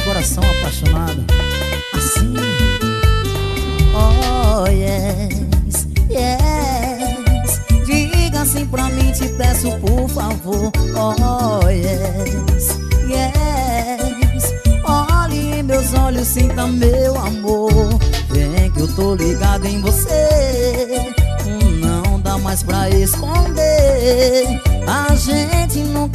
coração apaixonado. Assim. Oh yes, yes. Diga assim pra mim, te peço por favor. Oh yes, yes. Olhe em meus olhos, sinta meu amor. Vem que eu tô ligado em você. Não dá mais pra esconder. A gente nunca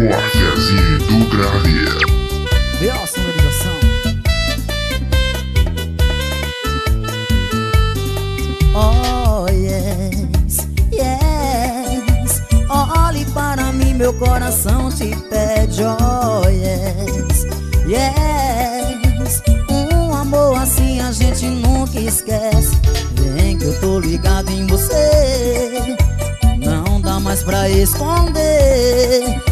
Schwarzezinho do Grave. Vê a sonorização. Oh yes, yes. Olhe para mim, meu coração te pede Oh yes, yes. Um amor assim a gente nunca esquece. Vem que eu tô ligado em você. Não dá mais pra esconder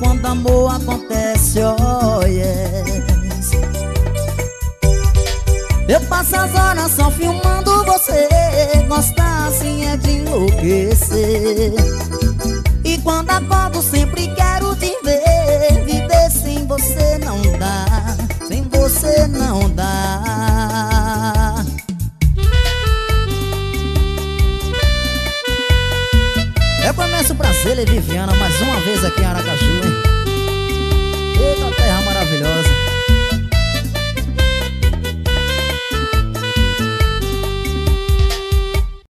quando amor acontece Oh yes. Eu passo as horas só filmando você Gostar assim é de enlouquecer. E quando acordo sempre quero te ver. Viver sem você não dá Sem você não dá. É com imenso prazer, Viviana, mais uma vez aqui?